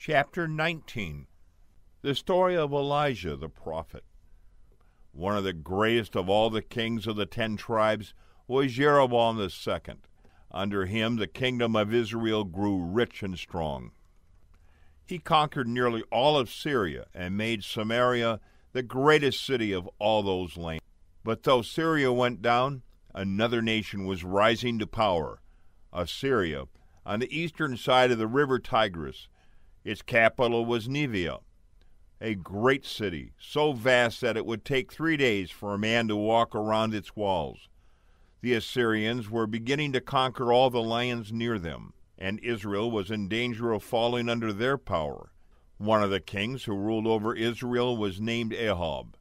Chapter 19 The story of Elijah the prophet. One of the greatest of all the kings of the ten tribes was Jeroboam second. Under him the kingdom of Israel grew rich and strong. He conquered nearly all of Syria and made Samaria the greatest city of all those lands. But though Syria went down, another nation was rising to power Assyria, on the eastern side of the river Tigris its capital was Nineveh, a great city, so vast that it would take three days for a man to walk around its walls. The Assyrians were beginning to conquer all the lands near them, and Israel was in danger of falling under their power. One of the kings who ruled over Israel was named Ahab.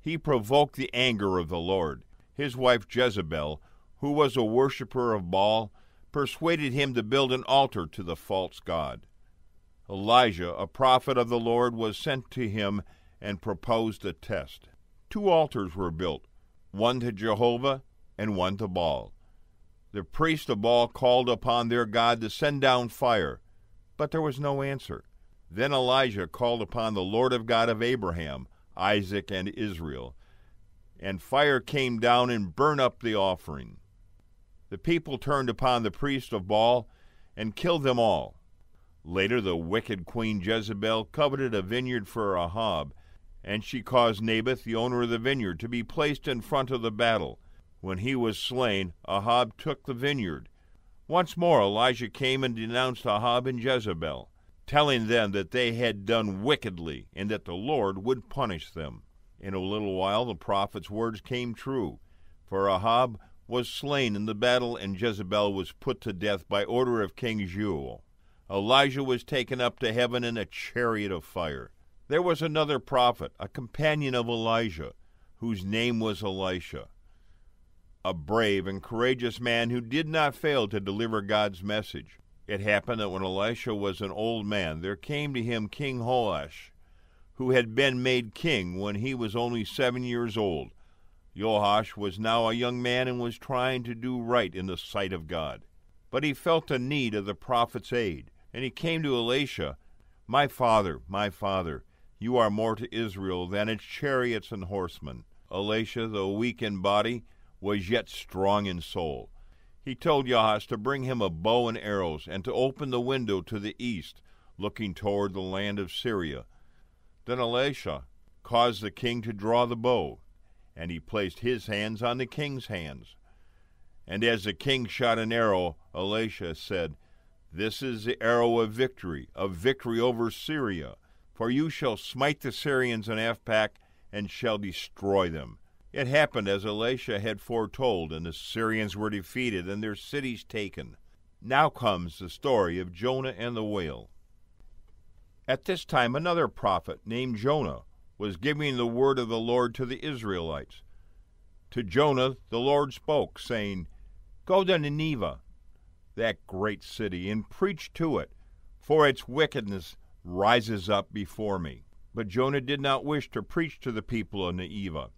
He provoked the anger of the Lord. His wife Jezebel, who was a worshipper of Baal, persuaded him to build an altar to the false god. Elijah, a prophet of the Lord, was sent to him and proposed a test. Two altars were built, one to Jehovah and one to Baal. The priests of Baal called upon their God to send down fire, but there was no answer. Then Elijah called upon the Lord of God of Abraham, Isaac, and Israel, and fire came down and burned up the offering. The people turned upon the priests of Baal and killed them all. Later, the wicked Queen Jezebel coveted a vineyard for Ahab, and she caused Naboth, the owner of the vineyard, to be placed in front of the battle. When he was slain, Ahab took the vineyard. Once more Elijah came and denounced Ahab and Jezebel, telling them that they had done wickedly and that the Lord would punish them. In a little while the prophet's words came true, for Ahab was slain in the battle and Jezebel was put to death by order of King Jehu. Elijah was taken up to heaven in a chariot of fire. There was another prophet, a companion of Elijah, whose name was Elisha, a brave and courageous man who did not fail to deliver God's message. It happened that when Elisha was an old man, there came to him King Joash, who had been made king when he was only seven years old. Joash was now a young man and was trying to do right in the sight of God. But he felt the need of the prophet's aid. And he came to Elisha, My father, my father, you are more to Israel than its chariots and horsemen. Elisha, though weak in body, was yet strong in soul. He told Joash to bring him a bow and arrows, and to open the window to the east, looking toward the land of Syria. Then Elisha caused the king to draw the bow, and he placed his hands on the king's hands. And as the king shot an arrow, Elisha said, this is the arrow of victory, of victory over Syria. For you shall smite the Syrians in Aphek and shall destroy them. It happened as Elisha had foretold, and the Syrians were defeated and their cities taken. Now comes the story of Jonah and the whale. At this time, another prophet named Jonah was giving the word of the Lord to the Israelites. To Jonah the Lord spoke, saying, Go to Nineveh that great city, and preach to it, for its wickedness rises up before me. But Jonah did not wish to preach to the people of Nineveh,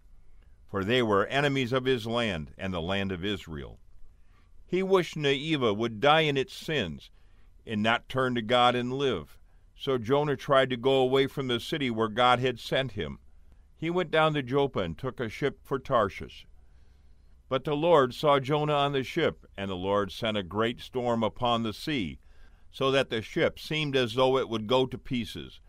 for they were enemies of his land and the land of Israel. He wished Nineveh would die in its sins and not turn to God and live. So Jonah tried to go away from the city where God had sent him. He went down to Joppa and took a ship for Tarshish. But the Lord saw Jonah on the ship, and the Lord sent a great storm upon the sea, so that the ship seemed as though it would go to pieces.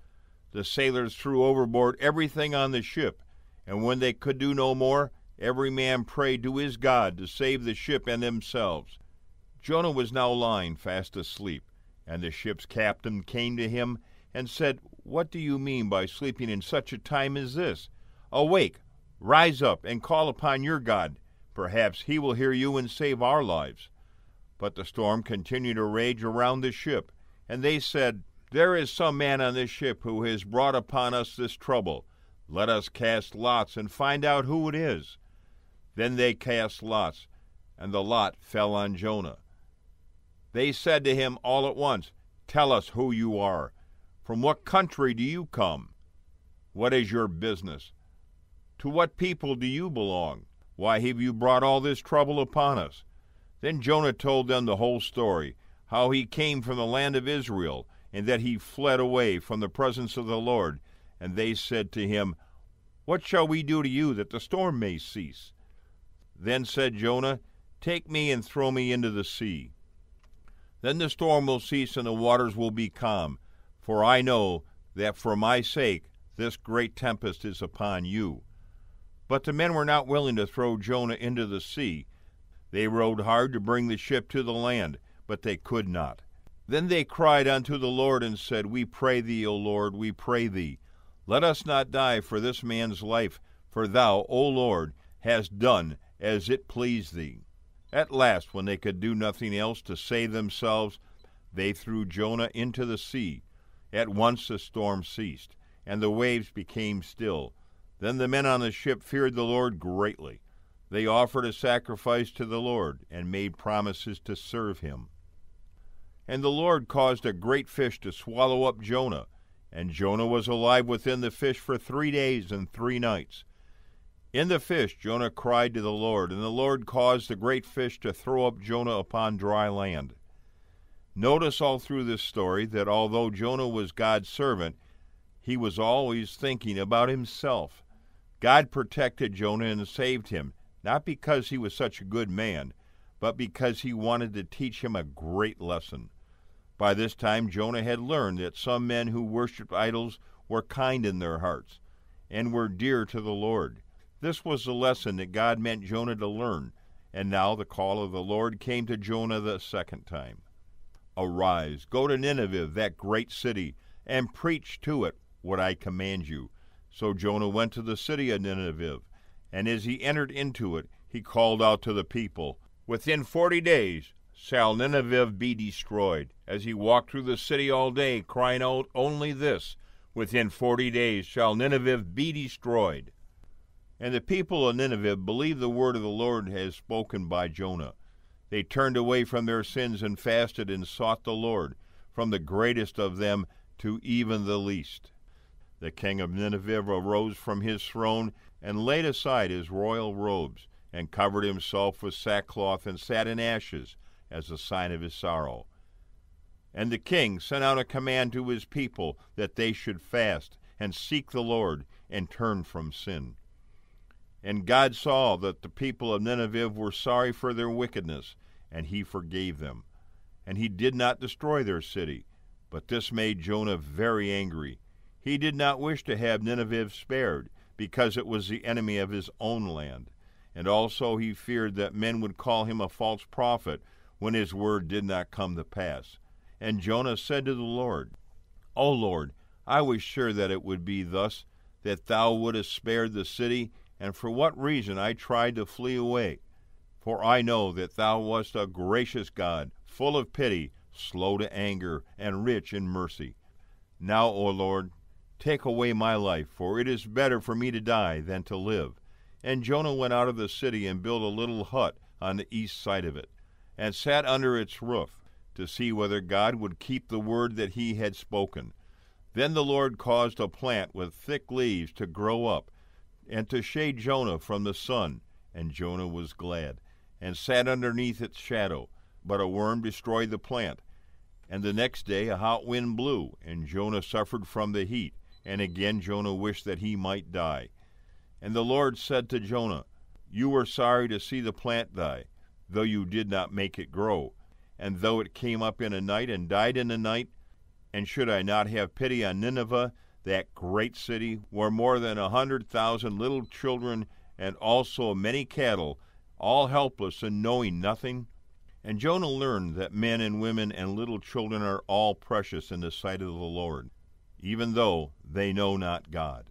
The sailors threw overboard everything on the ship, and when they could do no more, every man prayed to his God to save the ship and themselves. Jonah was now lying fast asleep, and the ship's captain came to him and said, What do you mean by sleeping in such a time as this? Awake, rise up, and call upon your God Perhaps he will hear you and save our lives. But the storm continued to rage around the ship, and they said, There is some man on this ship who has brought upon us this trouble. Let us cast lots and find out who it is. Then they cast lots, and the lot fell on Jonah. They said to him all at once, Tell us who you are. From what country do you come? What is your business? To what people do you belong? Why have you brought all this trouble upon us? Then Jonah told them the whole story, how he came from the land of Israel, and that he fled away from the presence of the Lord. And they said to him, What shall we do to you that the storm may cease? Then said Jonah, Take me and throw me into the sea. Then the storm will cease and the waters will be calm, for I know that for my sake this great tempest is upon you. But the men were not willing to throw Jonah into the sea. They rowed hard to bring the ship to the land, but they could not. Then they cried unto the Lord and said, We pray thee, O Lord, we pray thee. Let us not die for this man's life, for thou, O Lord, hast done as it pleased thee. At last, when they could do nothing else to save themselves, they threw Jonah into the sea. At once the storm ceased, and the waves became still. Then the men on the ship feared the Lord greatly. They offered a sacrifice to the Lord, and made promises to serve him. And the Lord caused a great fish to swallow up Jonah, and Jonah was alive within the fish for three days and three nights. In the fish Jonah cried to the Lord, and the Lord caused the great fish to throw up Jonah upon dry land. Notice all through this story that although Jonah was God's servant, he was always thinking about himself. God protected Jonah and saved him, not because he was such a good man, but because he wanted to teach him a great lesson. By this time, Jonah had learned that some men who worshipped idols were kind in their hearts and were dear to the Lord. This was the lesson that God meant Jonah to learn, and now the call of the Lord came to Jonah the second time. Arise, go to Nineveh, that great city, and preach to it what I command you. So Jonah went to the city of Nineveh, and as he entered into it, he called out to the people, Within forty days shall Nineveh be destroyed. As he walked through the city all day, crying out only this, Within forty days shall Nineveh be destroyed. And the people of Nineveh believed the word of the Lord as spoken by Jonah. They turned away from their sins and fasted and sought the Lord, from the greatest of them to even the least. The king of Nineveh arose from his throne and laid aside his royal robes, and covered himself with sackcloth and sat in ashes as a sign of his sorrow. And the king sent out a command to his people that they should fast and seek the Lord and turn from sin. And God saw that the people of Nineveh were sorry for their wickedness, and he forgave them. And he did not destroy their city. But this made Jonah very angry. He did not wish to have Nineveh spared, because it was the enemy of his own land. And also he feared that men would call him a false prophet when his word did not come to pass. And Jonah said to the Lord, O Lord, I was sure that it would be thus, that thou wouldest spare the city and for what reason I tried to flee away. For I know that thou wast a gracious God, full of pity, slow to anger, and rich in mercy. Now, O Lord, take away my life, for it is better for me to die than to live. And Jonah went out of the city and built a little hut on the east side of it, and sat under its roof, to see whether God would keep the word that he had spoken. Then the Lord caused a plant with thick leaves to grow up and to shade Jonah from the sun. And Jonah was glad, and sat underneath its shadow. But a worm destroyed the plant. And the next day a hot wind blew, and Jonah suffered from the heat. And again Jonah wished that he might die. And the Lord said to Jonah, You were sorry to see the plant die, though you did not make it grow. And though it came up in a night and died in a night, and should I not have pity on Nineveh, that great city, where more than a hundred thousand little children and also many cattle, all helpless and knowing nothing? And Jonah learned that men and women and little children are all precious in the sight of the Lord, even though they know not God.